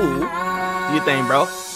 cool. You think, bro?